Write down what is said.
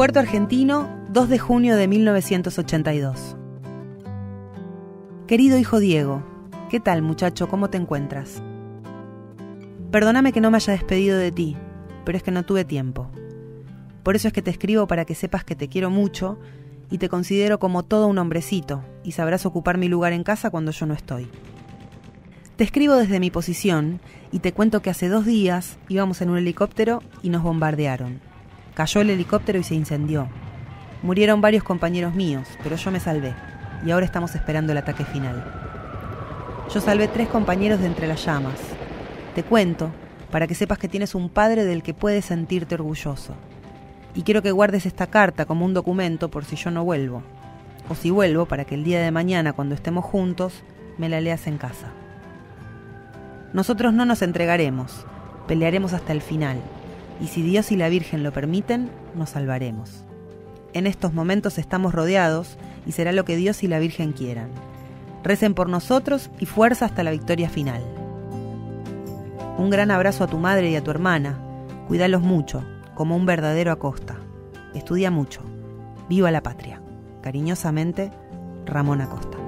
Puerto Argentino, 2 de junio de 1982. Querido hijo Diego, ¿qué tal muchacho? ¿Cómo te encuentras? Perdóname que no me haya despedido de ti, pero es que no tuve tiempo. Por eso es que te escribo para que sepas que te quiero mucho y te considero como todo un hombrecito y sabrás ocupar mi lugar en casa cuando yo no estoy. Te escribo desde mi posición y te cuento que hace dos días íbamos en un helicóptero y nos bombardearon. Cayó el helicóptero y se incendió. Murieron varios compañeros míos, pero yo me salvé y ahora estamos esperando el ataque final. Yo salvé tres compañeros de entre las llamas. Te cuento para que sepas que tienes un padre del que puedes sentirte orgulloso. Y quiero que guardes esta carta como un documento por si yo no vuelvo. O si vuelvo, para que el día de mañana, cuando estemos juntos, me la leas en casa. Nosotros no nos entregaremos, pelearemos hasta el final y si Dios y la Virgen lo permiten, nos salvaremos. En estos momentos estamos rodeados y será lo que Dios y la Virgen quieran. Recen por nosotros y fuerza hasta la victoria final. Un gran abrazo a tu madre y a tu hermana. Cuídalos mucho, como un verdadero Acosta. Estudia mucho. Viva la patria. Cariñosamente, Ramón Acosta.